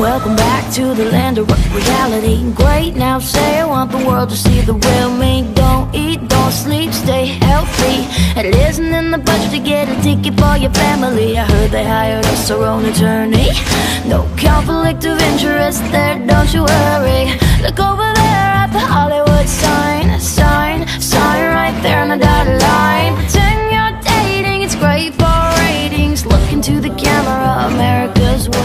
Welcome back to the land of reality. Great now, say I want the world to see the real me. Don't eat, don't sleep, stay healthy. It isn't in the budget to get a ticket for your family. I heard they hired us our own attorney. No conflict of interest there, don't you worry. Look over there at the Hollywood sign, sign, sign right there on the dotted line. Pretend you're dating, it's great for ratings. Look into the camera, America's world.